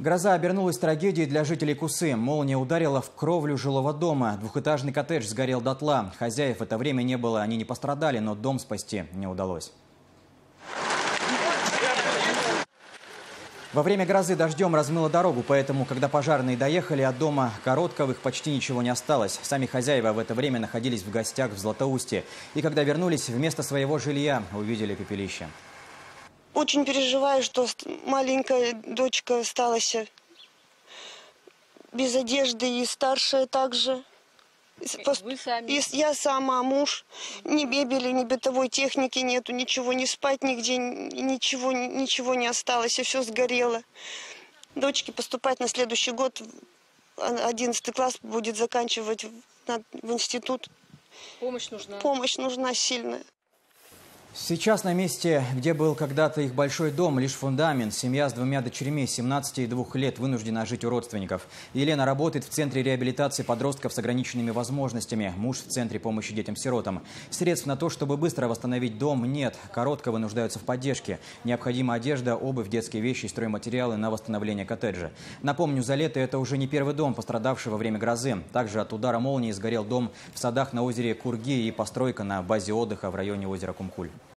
Гроза обернулась трагедией для жителей Кусы. Молния ударила в кровлю жилого дома. Двухэтажный коттедж сгорел дотла. Хозяев это время не было, они не пострадали, но дом спасти не удалось. Во время грозы дождем размыло дорогу, поэтому, когда пожарные доехали от дома Коротковых, почти ничего не осталось. Сами хозяева в это время находились в гостях в Златоусте. И когда вернулись, вместо своего жилья увидели пепелище. Очень переживаю, что маленькая дочка осталась без одежды, и старшая также. Вы сами? И я сама, муж. Ни мебели, ни бытовой техники нету, ничего, не спать нигде, ничего, ничего не осталось, и все сгорело. Дочке поступать на следующий год, 11 класс будет заканчивать в институт. Помощь нужна? Помощь нужна сильная. Сейчас на месте, где был когда-то их большой дом, лишь фундамент. Семья с двумя дочерьми 17 и 2 лет вынуждена жить у родственников. Елена работает в Центре реабилитации подростков с ограниченными возможностями. Муж в Центре помощи детям-сиротам. Средств на то, чтобы быстро восстановить дом, нет. Коротко нуждаются в поддержке. Необходима одежда, обувь, детские вещи и стройматериалы на восстановление коттеджа. Напомню, за лето это уже не первый дом, пострадавший во время грозы. Также от удара молнии сгорел дом в садах на озере Курги и постройка на базе отдыха в районе озера Кумкуль.